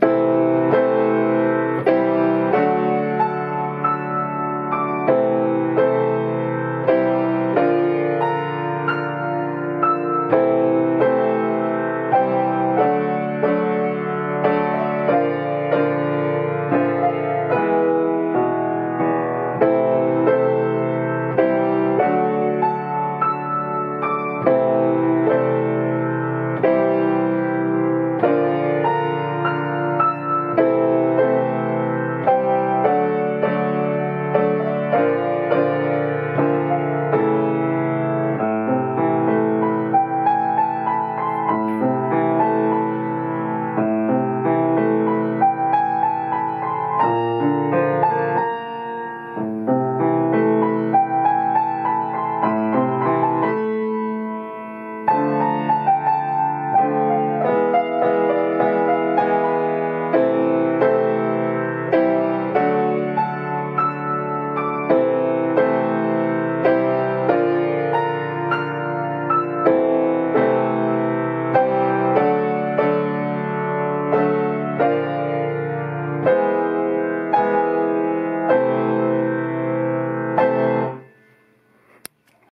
Bye.